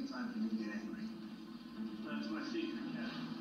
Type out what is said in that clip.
might be time for you to get angry. That's my secret, Captain.